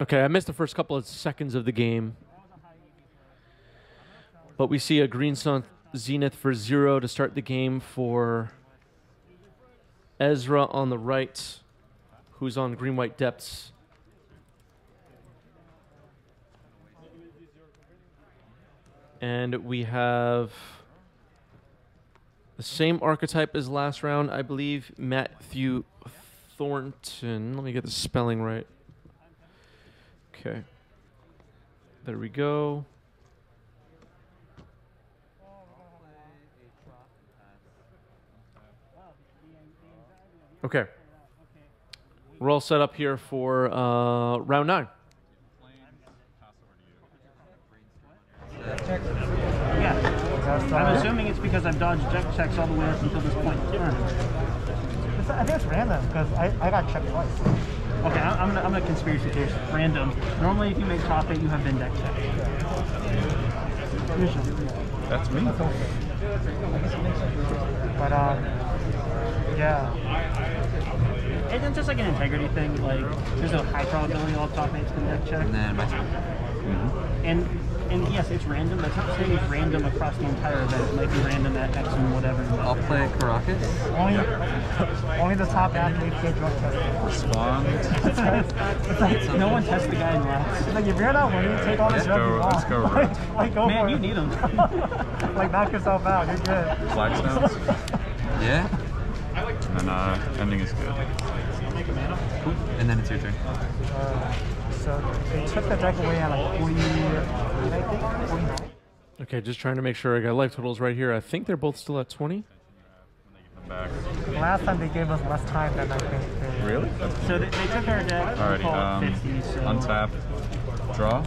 Okay, I missed the first couple of seconds of the game. But we see a green sun zenith for zero to start the game for Ezra on the right, who's on green white depths. And we have the same archetype as last round, I believe. Matthew Thornton. Let me get the spelling right. Okay. There we go. Okay. We're all set up here for uh, round nine. Yeah. I'm assuming it's because I've dodged deck checks all the way up until this point in the turn. It's, I think it's random because I, I got checked twice. Okay, I'm gonna, I'm gonna conspiracy theorist. Random. Normally, if you make top eight, you have been deck checked. Usually. That's me. But um, yeah, And then just like an integrity thing, like there's a high probability all top eight's been deck checked. And then my turn. And and yes, it's random, but it's not saying it's random across the entire event. It might be random at X and whatever. I'll play Karakas. only only the top athletes get drug tested. Respond. It's like, No one tests the guy in laps. it's like if you're not winning, take all the Let's drugs go- let's go, like, like, go Man, for you it. need them. like knock yourself out. You're good. Flagstones. Yeah. And then uh, ending is good. And then it's your turn. Uh, so they took the deck away at like 40, I think, 49. Okay, just trying to make sure I got life totals right here. I think they're both still at 20. Back. Last time they gave us less time than I think. They, Really? That's So they, they took our deck, Alrighty. called Um, 50, so untap. Draw.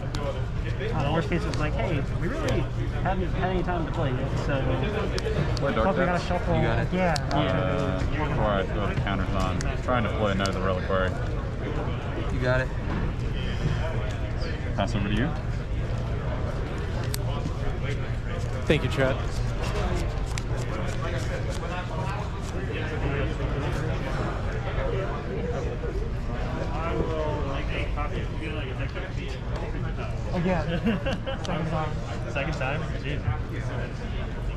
Uh, the worst case was like, hey, we really haven't had any time to play yet, so Play Plus dark we gotta shuffle. You got it. Yeah. Uh, before I go with counters on, trying to play another reliquary. You got it. Pass over to you. Thank you, Chad. Oh, Again. Second time. Second time? Jeez.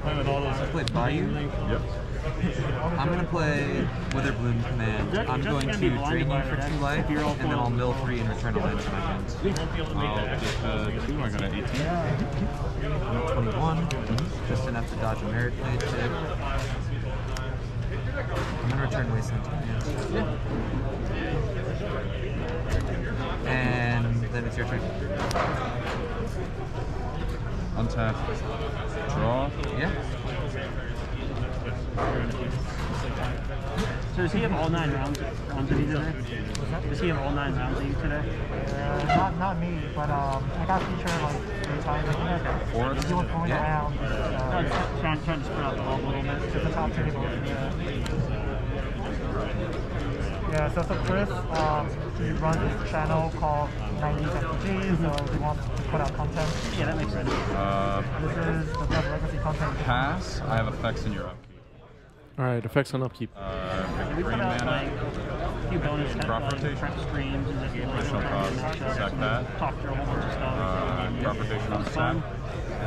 Playing with all those. I played Bayou. Yep. I'm gonna play Witherbloom Command. I'm going gonna to be blinded drain you for two life, If you're all and then I'll mill three and return a land to my hands. I'll get uh, two. I got an 18. 21, just enough to dodge a merit blade tip. I'm gonna return Wasteland to my hands. And then it's your turn. Untap. Draw. Yeah. So does he have all nine rounds rounds of you today? Does he have all nine rounds of you today? Uh, not not me, but um, I got featured like three times. Forest. He was going Yeah. around uh, just trying, trying to spread out the ball a little bit. to the top table. Yeah, so, so Chris, um, he runs this channel called 90s FPG, so he wants to put out content. Yeah, that makes sense. Uh, This is the best legacy content. pass. I have effects in your upkeep. All right, effects on upkeep. Uh, We green put out like mana. a few bonus tech, Crop like rotation. prep streams and just like Additional trying cost. Sack that. talk through a whole bunch of stuff. Uh, crop rotation on It's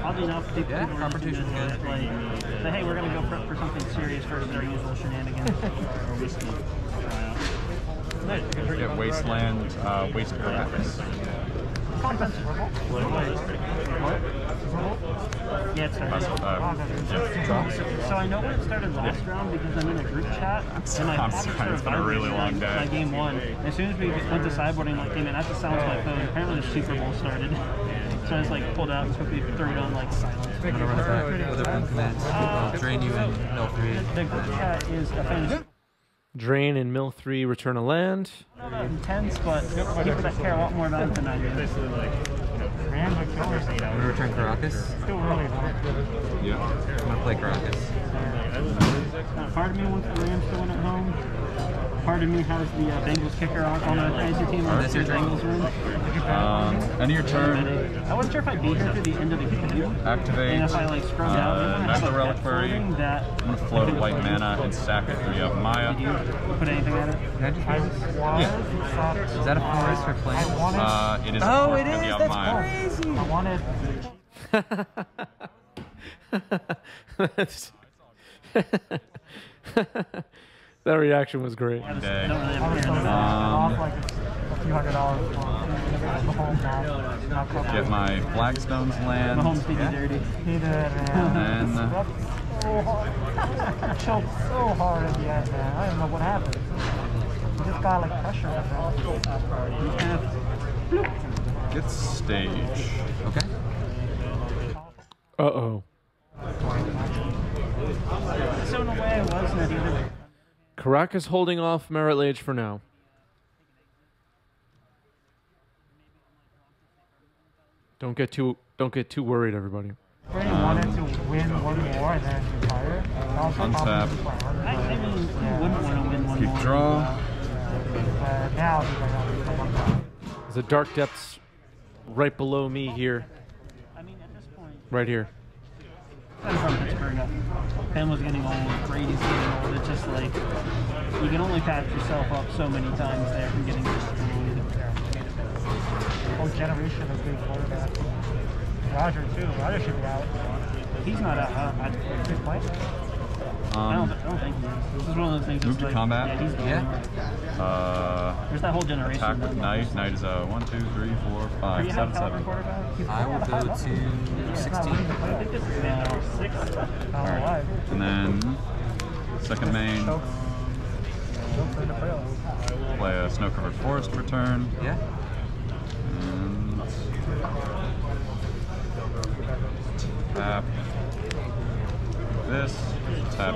Oddly enough, people, Yeah, people crop are just good. it, like, say, hey, we're gonna go for, for something serious versus our usual shenanigans. Or whiskey. Nice. You guys drinking Get wasteland. Uh, waste Karakas. Yeah, it's. So I know when it started last round because I'm in a group chat and I'm sorry, it's been a really long on- day. on game one. As soon as we went to sideboarding, like, hey man, I have to silence my phone. Apparently the Super Bowl started. So I just like pulled out and quickly threw it on like silence. I'm gonna run it back. Witherbloom Command. I'll drain you in three. The group chat is a. Drain and mill three, return a land. Intense, but people that care a lot more about it than I do. Rams are killers. I'm gonna return Karakas. Still early though. Yeah. I'm gonna play Karakas. Uh, part of me wants the Rams to win at home. Part of me has the uh, Bengals kicker on, on a fantasy team. On That's the your. Bengals win. Um, end of your turn. I wasn't sure if I beat her to the end of the game. Activate. And if I like scrubbed uh, out, I Knight the a Reliquary. that. I'm gonna float a white mana and sack it three of Maya. Did you put anything at it? Can I just I use was, this? except, Is that a forest for I plants? wanted, Uh, it is a Oh, four it because is. you have That's Maya. crazy. I wanted That's- that reaction was great. I Okay. don't really I have was a so hand. sad. I lost like a few hundred dollars on the home now. Not covered. Get my Flagstones land. Mahomes did Yeah. dirty. He did, man. And- That's so hard. Choked so hard at the end, man. I don't know what happened. He just got like pressure on him. Get stage. Okay. Uh oh. So in a way, I was in it either. Karakas holding off Marit Lage for now. Don't get too don't get too worried, everybody. Brady wanted to win one more and then retire. The Untap. problem with my I, I mean, who wouldn't want to win one Keep more? draw. But now he's like, There's a dark depths right below me here, I mean, at this point, right here. Pittsburgh. Pam was getting old, Brady's getting old. It's just like you can only patch yourself up so many times there from getting destroyed. whole oh, generation of great quarterbacks. Roger too. Roger should be out. He's not out. I, He's playing. I, don't, Um, I don't think he. This is one of those things. Move that's to like, combat? Yeah, he's. Yeah. uh, There's that whole generation. attack with Knight. Knight is a one, two, three, four, Are five, you have seven, caliber seven. quarterback? He's I will playing at a go to level. 16. winning the I think this is now six. I don't know why. And then second main, Chokes. Chokes in the playoffs. play a snow covered forest return. Yeah. And tap this. Tap.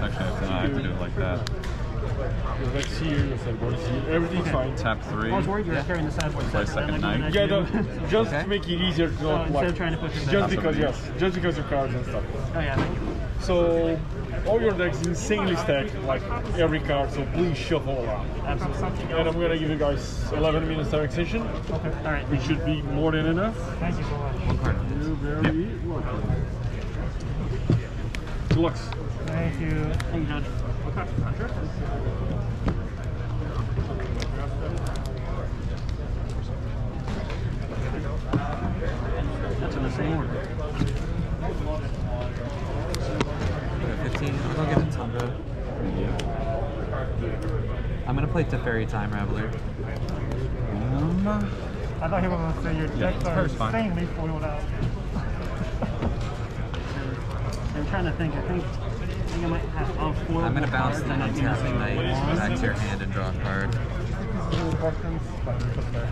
Actually, I have to do it like that. Let's see you, let's see. Everything's fine. Tap three. I was worried you were Yeah. carrying the sideboard Play separate, second and knight. Yeah, couldn't no, just Okay. to make it easier to Oh, not instead like, of trying to push it just because yes, just because of cards and stuff. Oh yeah, thank you. So all your decks insanely stacked, like every card. So please shuffle around. Absolutely. And I'm gonna give you guys 11 minutes time extension. Okay. All right. It should be more than enough. Thank you so much. One card. You're very welcome. Good luck. Thank you. Thank you, Judge. Okay. I'm sure. That's in the same order. 15. I'll go get a Tundra. I'm gonna play Teferi Time Raveler. Um, I thought he was going to say your Yeah, are insanely foiled out. I'm trying to think. I think. I think I might have all four. I'm gonna bounce the cards. I might be untapping missing knight back to your hand and draw a card. Any questions? But it's okay.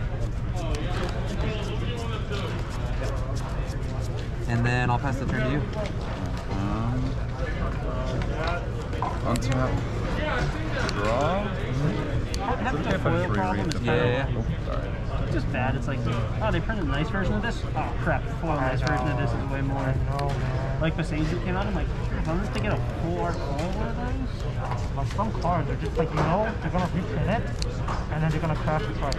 And then I'll pass the turn to you. um, untap. Draw. Having Okay a I foil problem reread is the kind Yeah, yeah. Oh, sorry. it's just bad. It's like, oh, they printed a nice version of this. Oh crap, the foil nice version of this is way more. I know, man. Like Basazi came out, I'm like, if I'm just to get a four foil one of those. But some cards are just like, you know, they're going to reprint it, and then they're going to crash the price.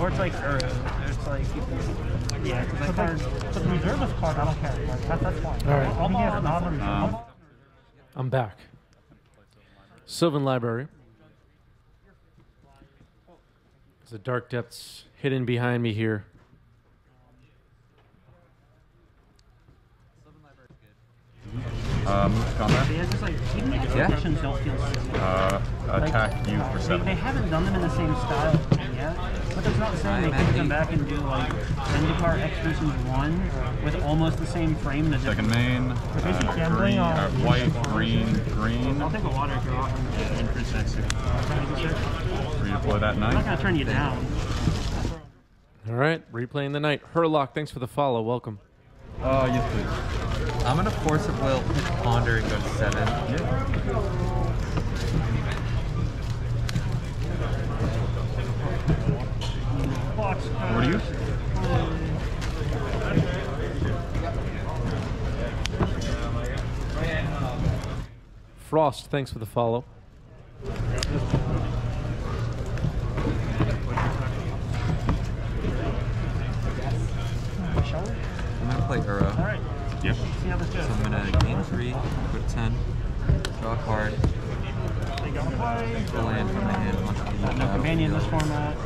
Or it's like Uro. It's like, yeah, because So I like, card. so the reservist card, I don't care. Like, that, that's fine. All right. I'll I'll get buy a non-reservist. Um, I'm back. Sylvan Library. There's a dark depths hidden behind me here. Uh, move to combat. Yeah, it's just like even the Yeah. expeditions don't feel silly. Uh, attack you for They, seven. they haven't done them in the same style yet, but that's not saying they I'm could come back and do like Zendikar Expeditions 1 with almost the same frame and a Second main. Uh, green, uh, white, green, green. I'll take a water if you're offering me in for sexy. Redeploy that I'm not gonna turn you down. All right, replaying the knight. Herlock, thanks for the follow. Welcome. Uh, yes, please. I'm gonna Force of Will pick ponder and go to seven. Yeah. What are you? Frost, thanks for the follow. I'm gonna play Uro. Yep. So I'm going to gain 3, go to 10, draw a card, the land from my hand. Uh, no companion in this format.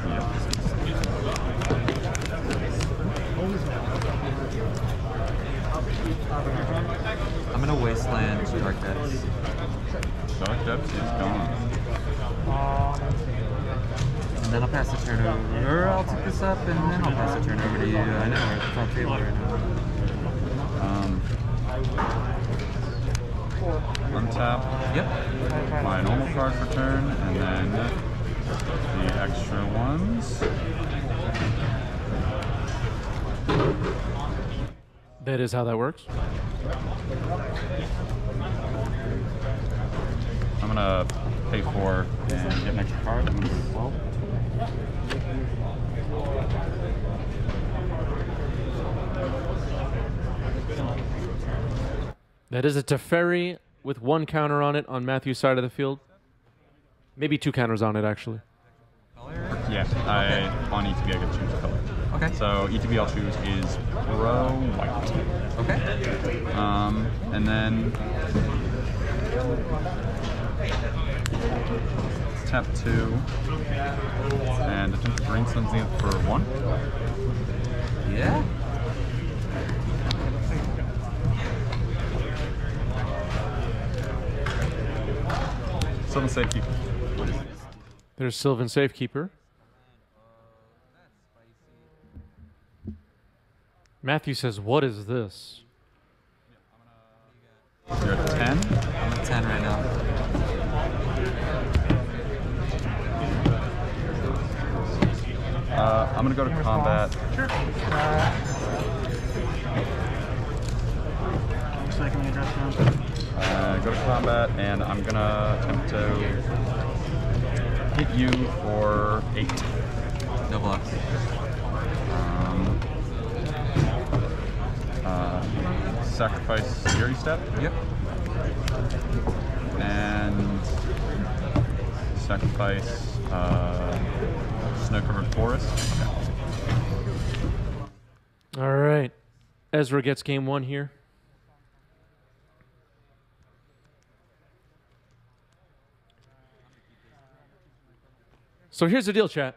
I'm going to wasteland Dark Depths. Dark Depths is gone. And then I'll pass the turn over. Or I'll take this up and then I'll pass the turn over to you. I know, it's on table right now. Untap Yep. my normal card for turn, and then the extra ones. That is how that works. I'm gonna pay for and get an extra card. I'm gonna go to 12. That is a Teferi with one counter on it on Matthew's side of the field. Maybe two counters on it, actually. Yeah, I on ETB I get to choose a color. Okay. So ETB I'll choose is Bro White. Okay. Um, and then tap two and attempt to drain something for one. Yeah. Seven safety. There's Sylvan Safekeeper. Matthew says, What is this? You're at ten. I'm at 10 right now. Uh, I'm gonna go to combat. Looks like I'm gonna dress round. Uh, go to combat, and I'm gonna attempt to hit you for eight. No blocks. Um, uh, sacrifice security step Yep. and sacrifice uh, snow-covered forest. Okay. All right. Ezra gets game one here. So here's the deal, chat.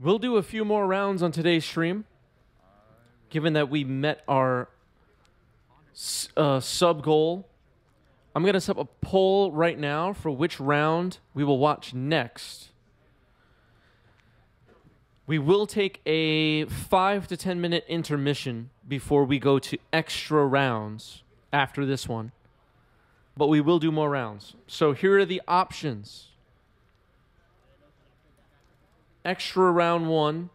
We'll do a few more rounds on today's stream, given that we met our uh, sub goal. I'm going to set up a poll right now for which round we will watch next. We will take a five to 10 minute intermission before we go to extra rounds after this one. But we will do more rounds. So here are the options. Extra round one,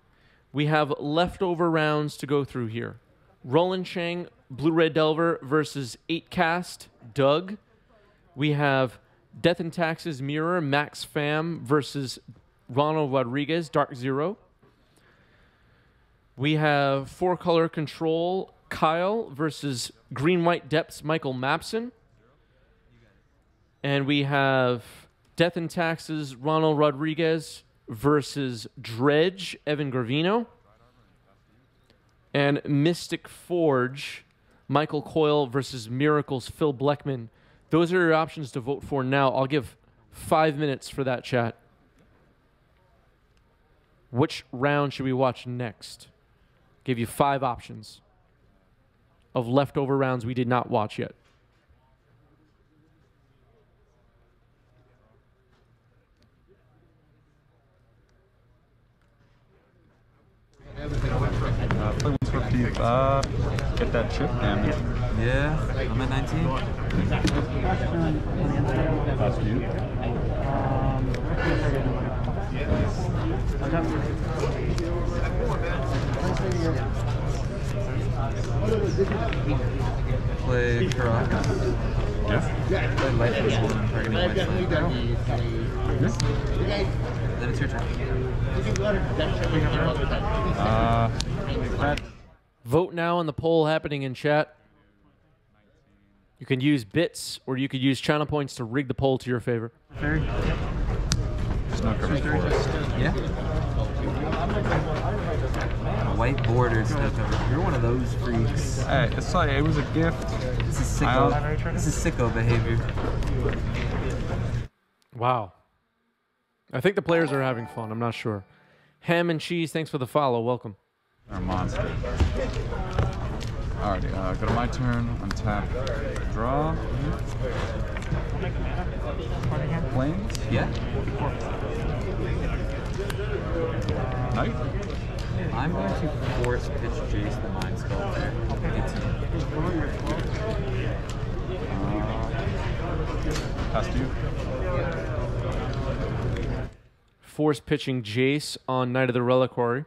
we have leftover rounds to go through here. Roland Chang, Blue Red Delver versus 8 Cast, Doug. We have Death and Taxes Mirror, Max Fam versus Ronald Rodriguez, Dark Zero. We have four color control Kyle versus Green White Depths Michael Mapson. And we have Death and Taxes Ronald Rodriguez versus Dredge Evan Gravino. And Mystic Forge Michael Coyle versus Miracles Phil Bleckman. Those are your options to vote for now. I'll give five minutes for that chat. Which round should we watch next? Give you five options of leftover rounds we did not watch yet. Uh, play one. Uh, get that chip and Yeah. I'm at 19. that's you. Um, I got Play Karakas. Yeah. Play Lightning Storm, targeting White Then it's your turn. Uh, that Vote now on the poll happening in chat. You can use bits or you could use channel points to rig the poll to your favor. Very. snow-covered forest. Yeah. White borders snow covered. You're one of those freaks. Hey, it's like it was a gift. This is sicko. This is sicko behavior. Wow. I think the players are having fun. I'm not sure. Ham and cheese, thanks for the follow. Welcome. Or monster. Alrighty, uh, go to my turn, untap, draw. Planes, Yeah. knight, I'm going to force pitch Jace the Mind Sculptor. 18. uh, pass to you. Force pitching Jace on Knight of the Reliquary.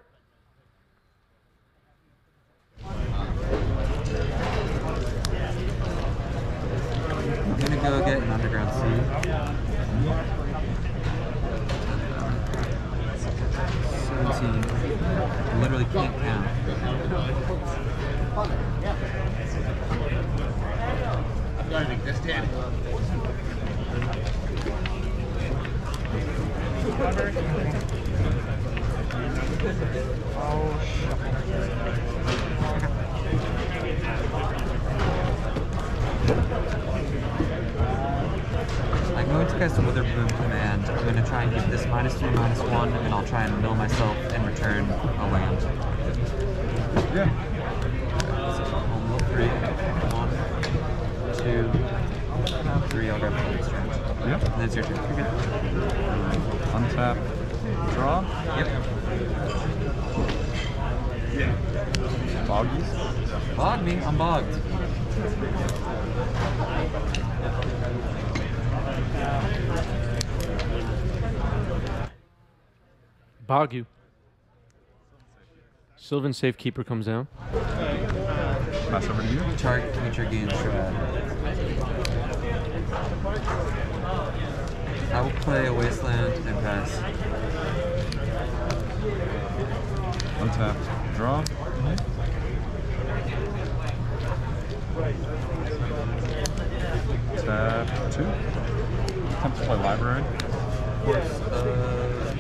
I'm gonna go get an Underground Sea. 17. Literally can't count. I'm going to cast a Witherbloom command. I'm going to try and give this minus three, minus one, and then I'll try and mill myself and return a land. Yeah. So I'll three. One, two, three. I'll grab the next turn. Yep. And then it's your turn. You're good. Untap, draw. Yep. Boggies. Bog me. I'm bogged. Bagu. Sylvan Safekeeper comes down. Pass over to you. Target creature gains shroud. I will play a wasteland and pass. Untap, draw. Tap two. Attempt to play library. Force, uh,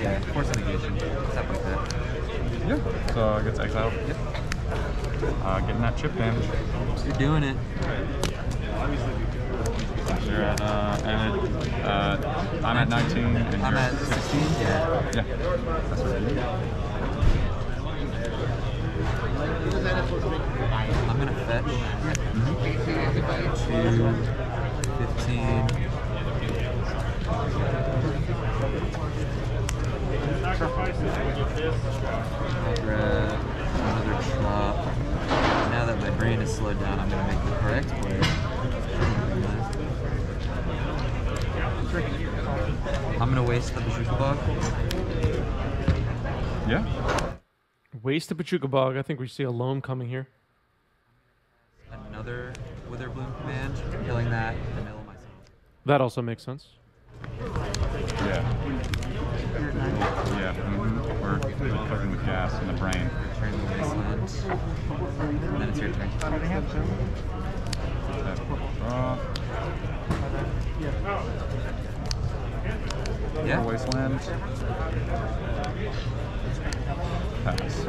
yeah, of negation. Step like that. Yeah. So it gets exiled. Yep. Uh, getting that chip damage. You're doing it. You're at, uh, and uh, I'm at 19 and I'm at 16. Yeah. Yeah. That's what you I'm gonna fetch. Two, 15. I'll grab another chop. Now that my brain is slowed down, I'm gonna make the correct play. I'm gonna waste the Bojuka Bog. Yeah. Waste the Bojuka Bog. I think we see a loam coming here. Another Witherbloom command, killing that. That also makes sense. Yeah. Yeah. mhm. We're, we're cooking with gas in the brain. Return the wasteland. And then it's your turn. Tap, draw. Yeah. Wasteland. Pass.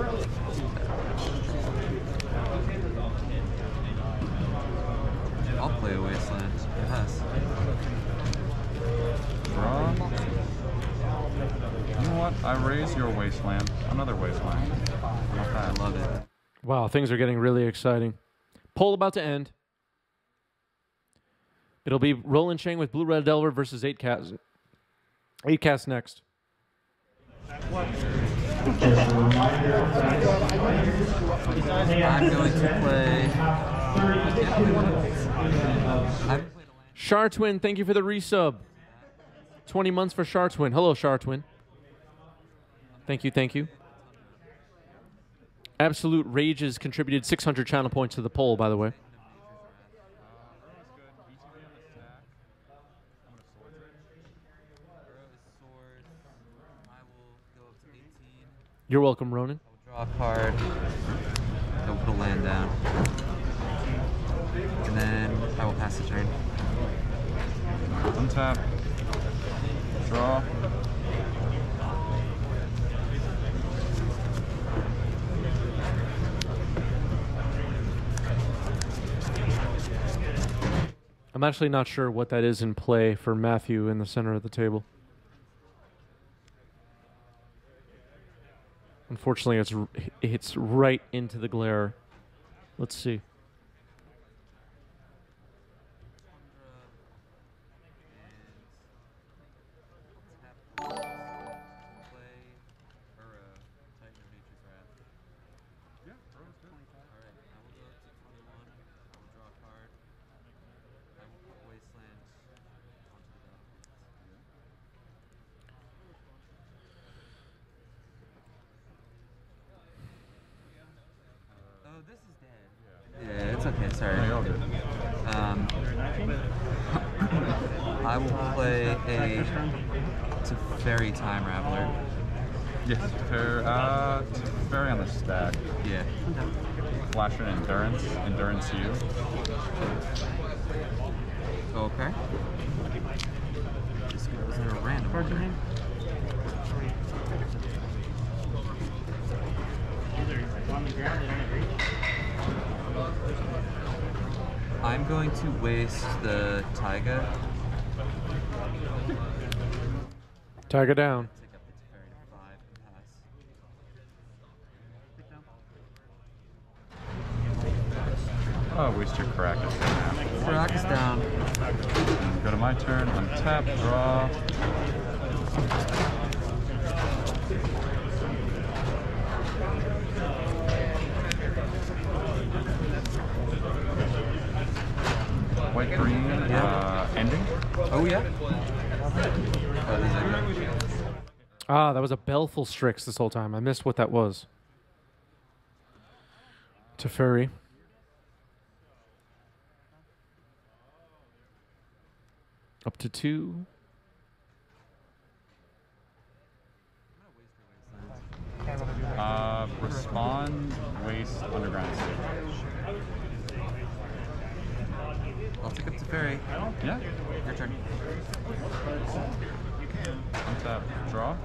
I'll play a wasteland. Pass. Draw. You know what? I raise your wasteland. Another wasteland. I love it. Wow, things are getting really exciting. Poll about to end. It'll be Roland Chang with Blue Red Delver versus 8 Cast. 8 Cast next. I'm going to play. I'm Chartwin, thank you for the resub. 20 months for Chartwin. Hello, Chartwin. Thank you, thank you. Absolute Rages contributed 600 channel points to the poll, by the way. You're welcome, Ronan. Draw a card. I'll put a land down. And then I will pass the turn. Untap. Draw. I'm actually not sure what that is in play for Matthew in the center of the table. Unfortunately, it's r- it right into the glare. Let's see. Sorry. No, you're. Um, I will play a Teferi Time Raveler. Yes, fair. Uh, very on the stack. Yeah. Flash and endurance. Endurance you. Okay. This goes in a random Card your order. hand. I'm going to waste the Taiga. Tiger down. Take up the Teferi to five and pass. Oh, waste your Karakas right now. Karakas down. Go to my turn. Untap, draw. White green. Yeah. Uh, ending. Oh yeah. These are good. Ah, that was a Baleful Strix this whole time. I missed what that was. Teferi. Up to two. Uh, respond. Waste underground I'll take up the fairy. Yeah. Your turn. Untap. Draw.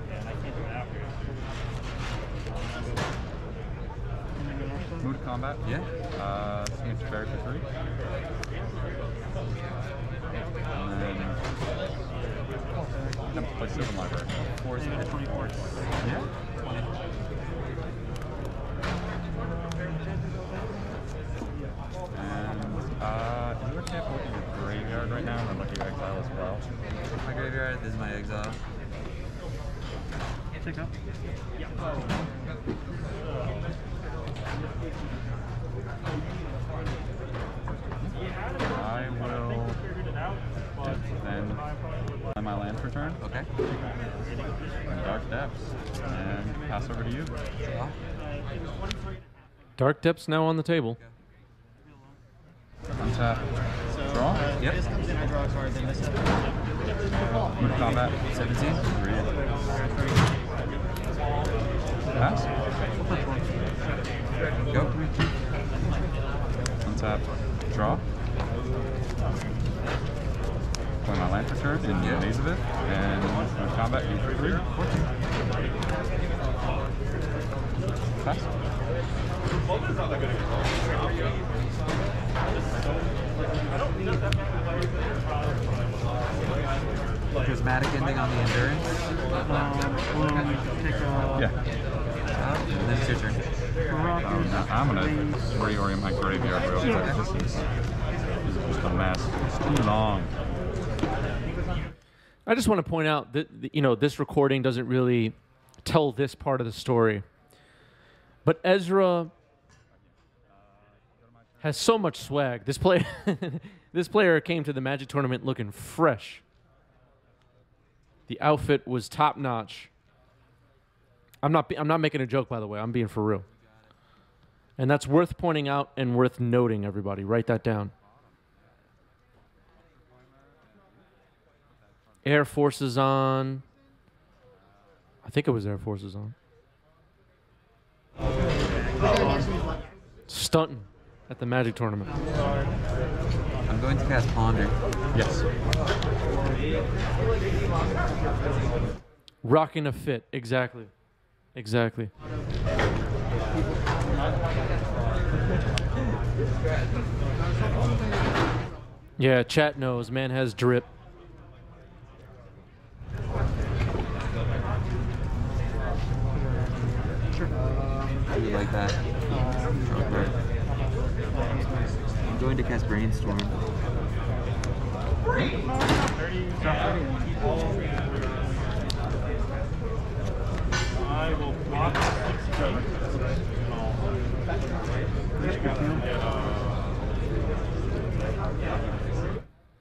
Move to combat. Yeah. Uh, Saints fairy for three. And then. No, play Sylvan Library. Four is 24. Yeah. 20. Take up. I will then play my land for turn. Okay. and Dark Depths. And pass over to you. Draw. Dark Depths now on the table. Untap. Draw. Yep. Move to combat. Seventeen. Pass. Go. Untap. Draw. Play my land for turn in Yeah. Maze of Ith. And combat. You three. Pass. Prismatic ending on the endurance. Um, we'll take a Yeah. Uh, and then it's your turn. rock Um, is now I'm gonna raise. reorient my graveyard real quick. This is, this is just a mess. It's too long. I just want to point out that you know this recording doesn't really tell this part of the story, but Ezra has so much swag. This player, this player came to the Magic tournament looking fresh. The outfit was top notch. I'm not. I'm not making a joke, by the way. I'm being for real, and that's worth pointing out and worth noting. Everybody, write that down. Air Forces on. I think it was Air Forces on. Stunting at the Magic tournament. I'm going to cast Ponder. Yes. Rocking a fit. Exactly. Exactly. Yeah, chat knows. Man has drip. I really like that. Draw card. I'm going to cast Brainstorm. I will block six.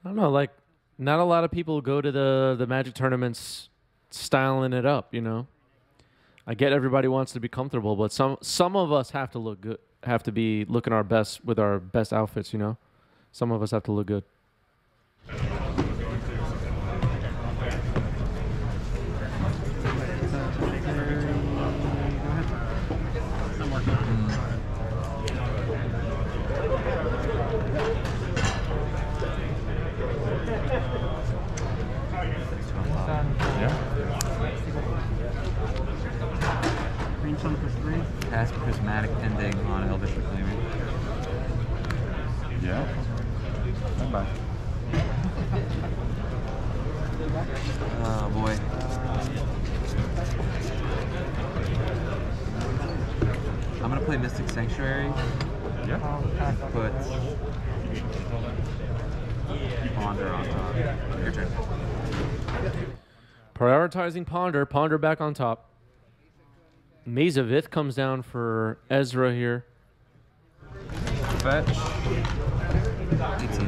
I don't know, like not a lot of people go to the the magic tournaments styling it up, you know. I get everybody wants to be comfortable, but some some of us have to look good, have to be looking our best with our best outfits, you know. Some of us have to look good. Green sun for three. Cast Prismatic Ending on Elvish Reclaimer. Yeah. Bye bye. Oh boy. I'm gonna play Mystic Sanctuary. Yeah. Put Ponder on top. Your turn. Prioritizing Ponder, Ponder back on top. Maze of Ith comes down for Ezra here. Fetch. 18.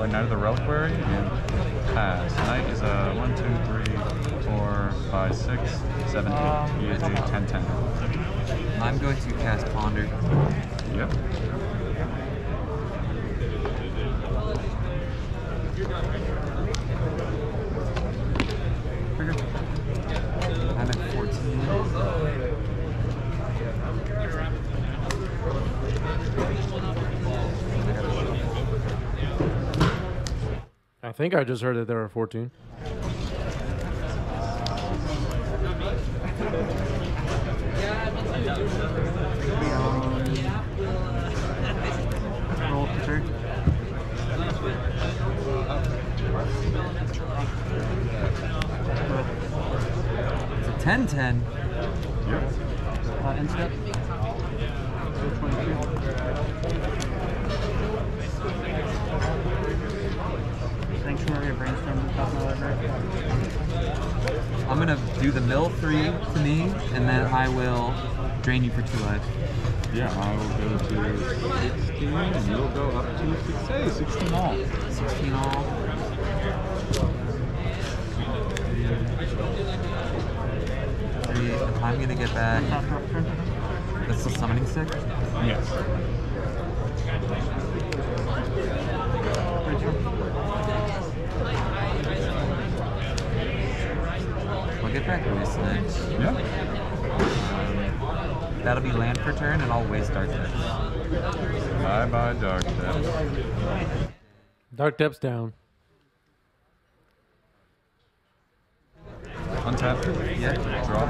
Play Knight of the Reliquary and pass. Knight is a 1, 2, 3, 4, 5, 6, 7, 8. Um, ESG 10, 10. I'm going to cast Ponder. Yep. Trigger. I'm at 14. I think I just heard that there are 14. Roll up to turn. It's a 10 10. Yep. Uh, end step. So 22. Sanctuary, brainstorm, on top of my library. I'm going to do the mill 3 to me, and then I will drain you for 2 life. Yeah, I will go to 16 and you'll go up to 6, hey, 16 all. 16 all. Three. I'm to get back. Top drop turn. That's the summoning stick. Yes. Brainstorm. I'll get back Yeah. That'll be land for turn, and I'll waste Dark Depths. Bye bye, Dark Depths. Dark Depths down. Untap. Yeah. Draw.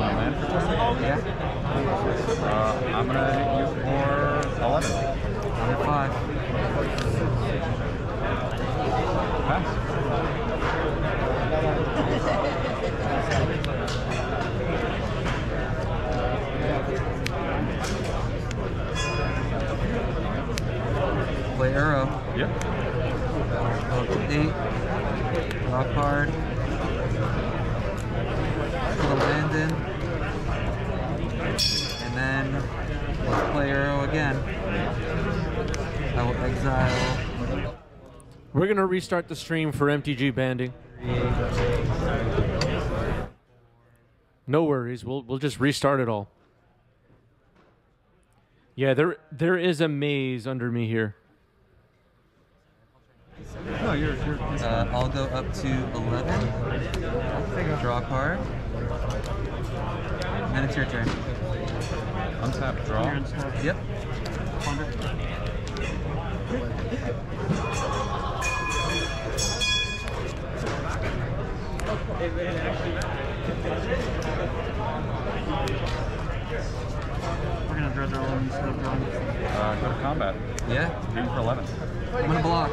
Land for turn. Yeah. Uh, I'm gonna hit you for 11. I'm at 5. Pass. Play Uro. Yep. Go to 8. Draw card. Put a land in. And then let's play Uro again. I will exile. We're gonna restart the stream for MTG banding. No worries. We'll we'll just restart it all. Yeah, there there is a maze under me here. No, you're, you're Uh, I'll go up to 11. Draw a card. And it's your turn. untap draw. You're. Yep. We're gonna dredge Loam instead of drawing. Uh, go to combat. Yeah. Aim for 11. I'm gonna block.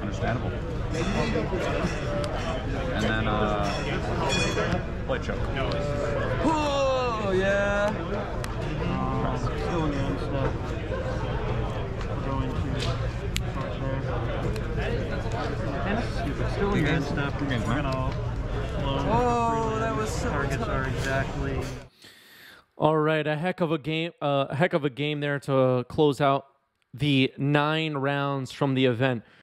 Understandable. And then, uh, play choke. Oh yeah. Um, still in your own stuff. Going to start there. And it's stupid. Still in your own stuff. We're games, man. gonna load. Oh, that was so Targets tough. are exactly. All right, a heck of a game, uh, a heck of a game there to close out the nine rounds from the event.